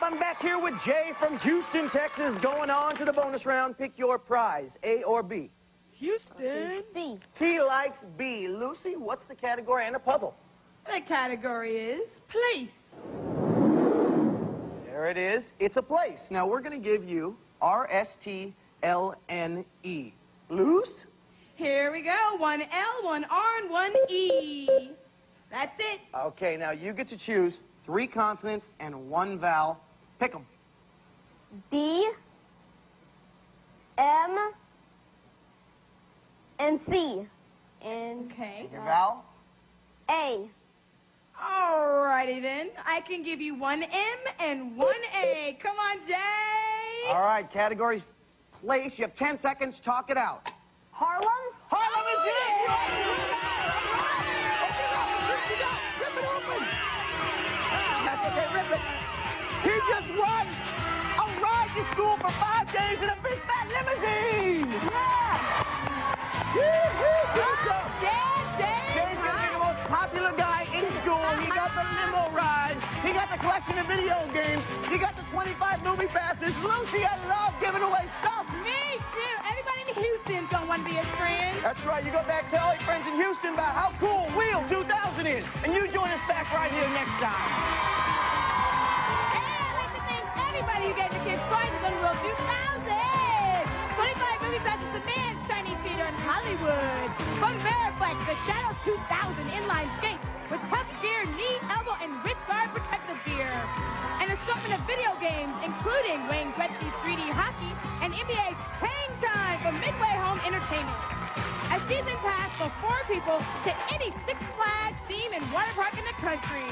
up? I'm back here with Jay from Houston, Texas, going on to the bonus round. Pick your prize, A or B. Houston. B. He likes B. Lucy, what's the category and a puzzle? The category is place. There it is. It's a place. Now, we're going to give you R-S-T-L-N-E. Loose? Here we go. One L, one R, and one E. That's it. Okay, now you get to choose three consonants and one vowel. Pick them. D. M. And C. And Okay. Your vowel? A. Alrighty then. I can give you one M and one A. Come on, Jay. All right, categories place. You have 10 seconds. Talk it out. Harlem. Harlem is it! Oh, just won a ride to school for five days in a big fat limousine! Yeah! Good stuff. Yeah, Jay. Jay's gonna be the most popular guy in school. He got the uh-huh. limo ride. He got the collection of video games. He got the 25 movie passes. Lucy, I love giving away stuff. Me too. Everybody in Houston's gonna want to be his friend. That's right. You go back tell your friends in Houston about how cool Wheel 2000 is. And you join us back right Hollywood. From Variflex, the Shadow 2000 inline skates with tough gear, knee, elbow, and wrist guard protective gear. An assortment of video games, including Wayne Gretzky's 3D hockey and NBA's Hang Time from Midway Home Entertainment. A season pass for four people to any Six Flags theme and water park in the country.